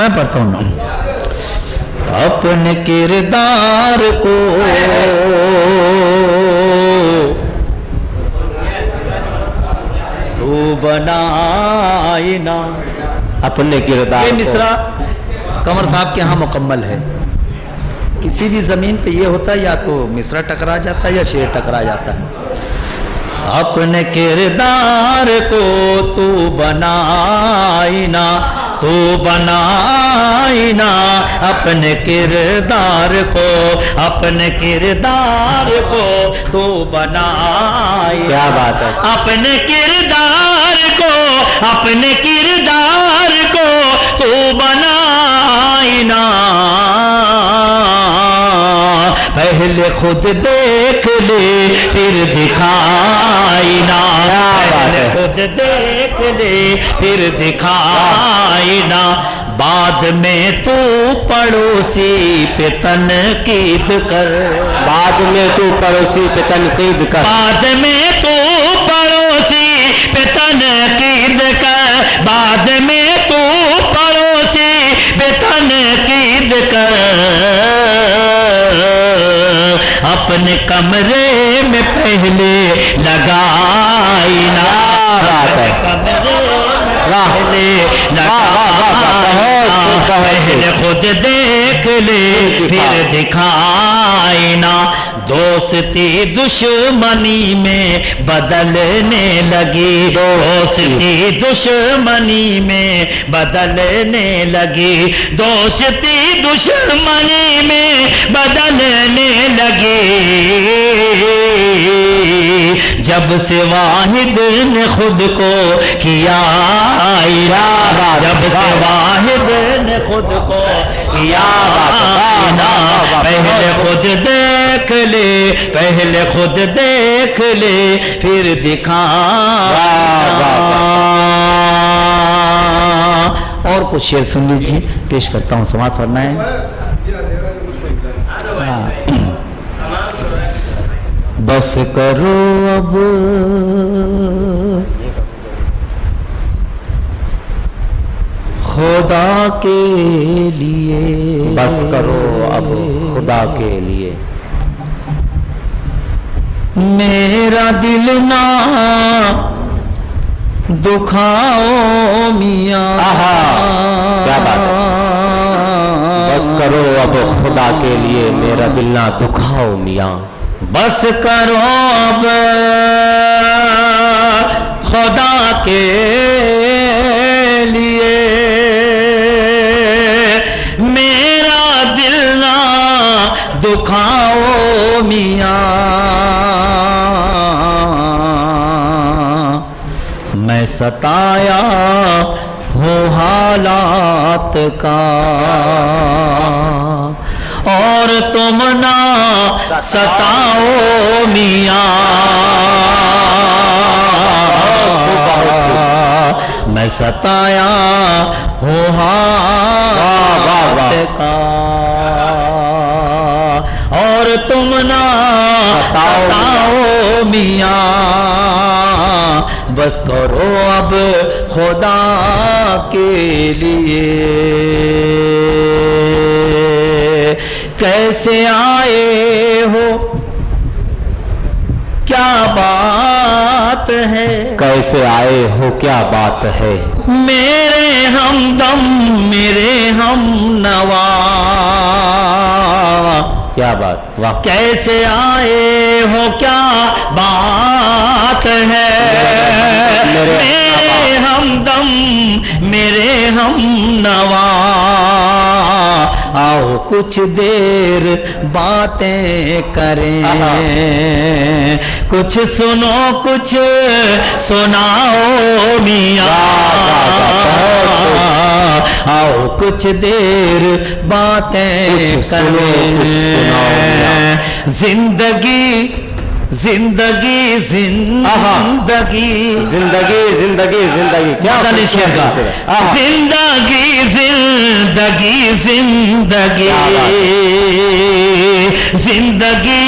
میں پڑھتا ہوں اپنے کردار کو تو بنائی نا اپنے کردار یہ مصرع کمر صاحب کے ہاں مکمل ہے۔ کسی بھی زمین پہ یہ ہوتا ہے یا تو مصرع ٹکرا جاتا ہے یا شعر ٹکرا جاتا ہے۔ اپنے کردار کو تو بنائی نا تو بنائی نا اپنے کردار کو اپنے کردار کو تو بنائی کیا بات ہے؟ اپنے کردار کو اپنے کردار کو تو بنائی نا پہلے خود دیکھ لے پھر دکھائی نا پہلے خود دیکھ لے پھر دکھائی نا بعد میں تو پڑوسی پہ تنقید کر۔ بعد میں تو پڑوسی پہ تنقید کر۔ بعد میں اپنے کمرے میں پہلے لگائی ہے۔ کمرے میں۔ پہلے لگائی پہلے خود دیکھ لے پھر دکھائی نا دوستی دشمنی میں بدلنے لگی۔ دوستی۔ دشمنی میں بدلنے لگی۔ دوستی دشمنی میں بدلنے لگی۔ جب سے واحد نے خود کو کیا جب سے واحد نے خود کو کیا آئینہ پہلے خود دیکھ لے، پہلے خود دیکھ لے، پھر دکھا۔ اور کچھ شعر سن لیجیے پیش کرتا ہوں، سماعت فرنا ہے بس کرو اب۔ خدا کے لیے۔ بس کرو اب خدا کے لیے۔ میرا دل نہ دکھاؤ میاں۔ آہا، کیا بات بس کرو اب خدا کے لیے میرا دل نہ دکھاؤ میاں۔ بس کرو اب خدا کے ستایا ہوں حالات کا۔ اور تم نہ ستاؤ میاں۔ میں ستایا ہوں حالات کا۔ اور تم نہ ستاؤ میاں۔ بس کرو اب خدا کے لیے۔ کیسے آئے ہو؟ کیا بات ہے؟ کیسے آئے ہو؟ کیا بات ہے؟ میرے ہمدم میرے ہم نوا۔ کیا بات؟ واہ۔ کیسے آئے ہو کیا بات ہے؟ میرے ہمدم میرے ہم نوا آؤ کچھ دیر باتیں کریں۔ کچھ سنو کچھ سناؤ میاں۔ آؤ کچھ دیر باتیں کچھ زندگی زندگی زندگی۔ زندگی زندگی زندگی کیا شعر کا۔ زندگی زندگی زندگی زندگی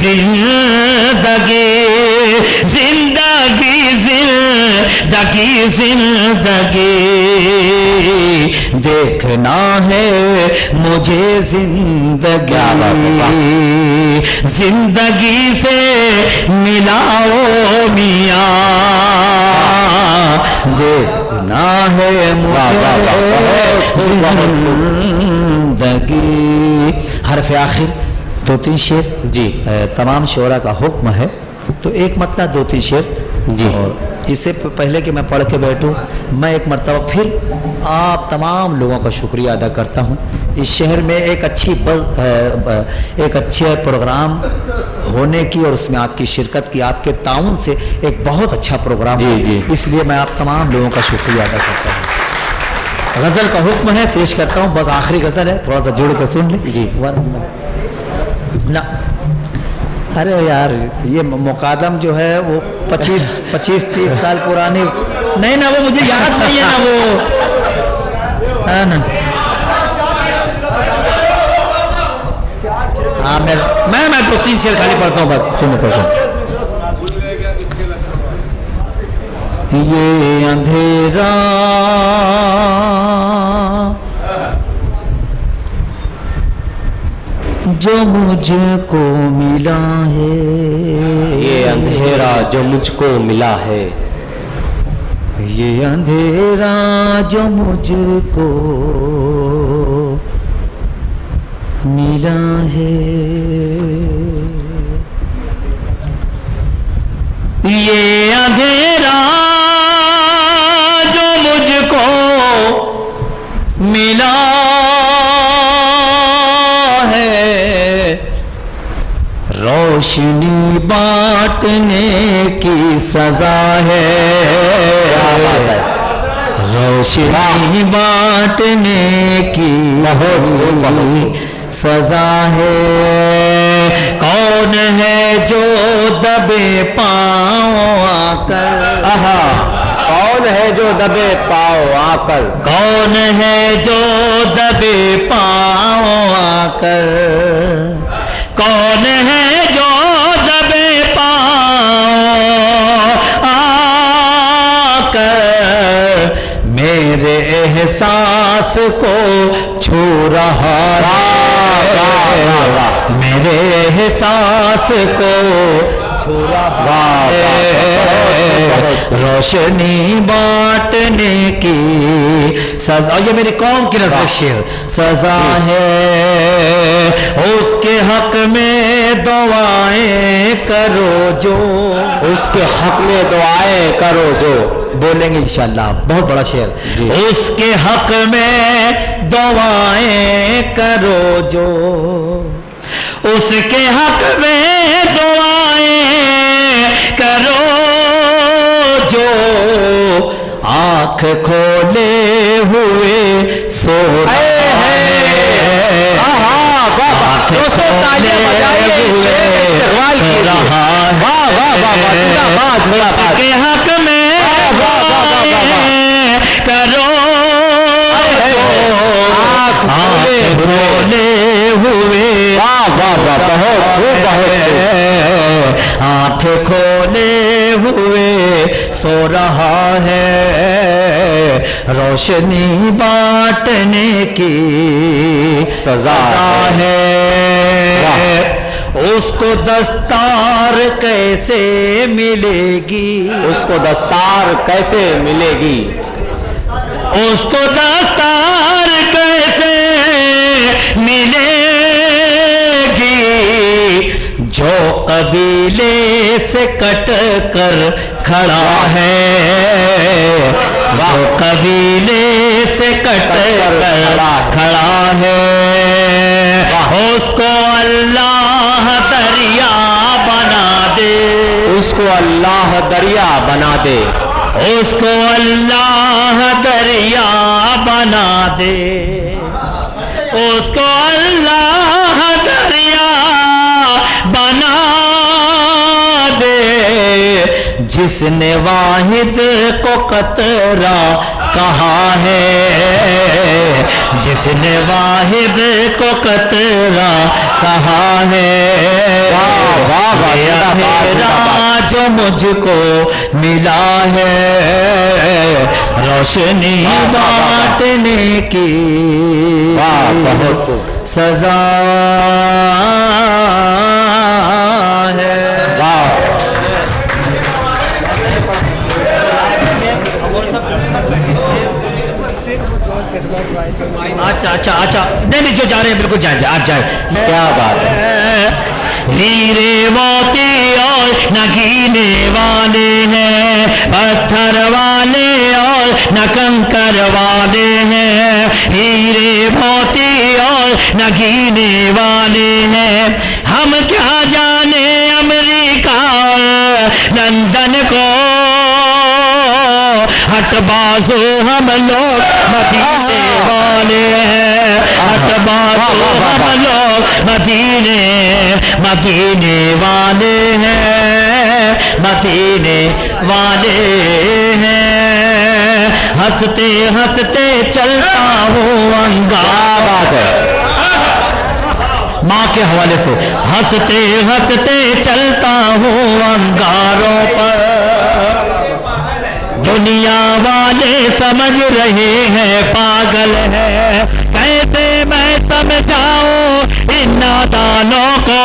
زندگی۔ زندگی زندگی۔ زندگی زندگی دیکھنا ہے مجھے زندگی۔ زندگی سے ملاؤ میاں۔ دیکھنا ہے مجھے زندگی۔ حرف آخر دو تین شعر۔ جی۔ تمام شعرا کا حکم ہے۔ تو ایک مطلب دو تین شعر۔ جی۔ اور اس سے پہلے کہ میں پڑھ کے بیٹھوں میں ایک مرتبہ پھر آپ تمام لوگوں کا شکریہ ادا کرتا ہوں۔ اس شہر میں ایک اچھی بز ایک اچھے پروگرام ہونے کی اور اس میں آپ کی شرکت کی آپ کے تعاون سے ایک بہت اچھا پروگرام جی جی۔ اس لیے میں آپ تمام لوگوں کا شکریہ ادا کرتا ہوں۔ غزل کا حکم ہے پیش کرتا ہوں۔ بس آخری غزل ہے تھوڑا سا جڑ کے سن لیں۔ جی۔ نہ۔ ارے یار یہ مقادم جو ہے وہ پچیس پچیس تیس سال پرانی نہیں نا وہ مجھے یاد نہیں ہے نا وہ۔ ہے نا ہاں, ہاں، میں میں تو تین شیر خالی پڑھتا ہوں، بس۔ سنو تو سن یہ اندھیرا جو مجھ کو ملا ہے۔ یہ اندھیرا جو مجھ کو ملا ہے۔ یہ اندھیرا جو مجھ کو ملا ہے۔ یہ اندھیرا جو مجھ کو ملا روشنی بانٹنے کی سزا ہے۔ روشنی بانٹنے کی سزا ہے۔ کون ہے جو دبے پاؤں آ کر کون ہے جو دبے پاؤ آ کر کون ہے جو دبے پاؤں آ کر کون ہے جو دبے پاؤ آ کر میرے احساس کو چھو رہا ہے۔ میرے احساس کو چھو رہا ہے۔ روشنی بانٹنے کی سزا۔ اور یہ میری قوم کی نظر شیر سزا ہے۔ اس کے حق میں دعائیں کرو جو۔ اس کے حق میں دعائیں کرو جو۔ بولیں گے انشاءاللہ۔ بہت بڑا شعر۔ جی۔ اس کے حق میں دعائیں کرو جو۔ اس کے حق میں دعائیں باد، زندہ اس باد۔ کے حق میں کرو آنکھ آنکھ کھولے ہوئے آنکھ کھولے ہوئے سو رہا ہے روشنی بانٹنے کی سزا ہے۔ اس کو دستار کیسے ملے گی؟ اس کو دستار کیسے ملے گی؟ اس کو دستار کیسے ملے گی؟ جو قبیلے سے کٹ کر کھڑا ہے۔ کٹ کھڑا ہے۔ اس کو اللہ دریا بنا دے۔ اس کو اللہ دریا بنا دے۔ اس کو اللہ دریا بنا دے۔ اس کو اللہ دریا بنا دے۔ جس نے واحد کو قطرہ کہا ہے جس نے واحد کو قطرہ کہا ہے۔ باد۔ جو مجھ کو ملا ہے۔ روشنی بانٹنے کی سزا۔ اچھا اچھا اچھا۔ نہیں نہیں جو جا رہے ہیں بالکل جائیں جائیں آپ جائیں۔ کیا بات ہے؟ ہیرے موتی اور نگینے والے ہیں پتھر والے اور نہ کنکر والے ہیں۔ ہیرے موتی اور نگینے والے ہیں۔ ہم کیا جانے امریکہ لندن کو؟ ہٹ بازو ہم لوگ مدینے والے ہیں ہم لوگ مدینے مدینے والے ہیں مدینے والے ہیں۔ ہنستے ہنستے چلتا ہوں کیا انگار بات ہے؟ ماں کے حوالے سے ہنستے ہنستے چلتا ہوں انگاروں پر۔ دنیا والے سمجھ رہے ہیں، پاگل ہے۔ کیسے میں سمجھاؤں ان نادانوں کو۔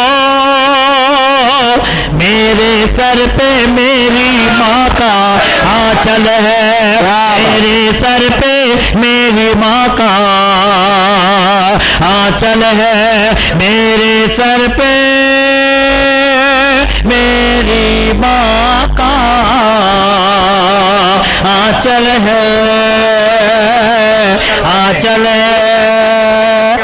میرے سر پہ میری ماں کا آنچل ہے۔ میرے سر پہ میری ماں کا آنچل ہے۔ میرے سر پہ میری ماں کا آنچل ہے آچل ہے ہے۔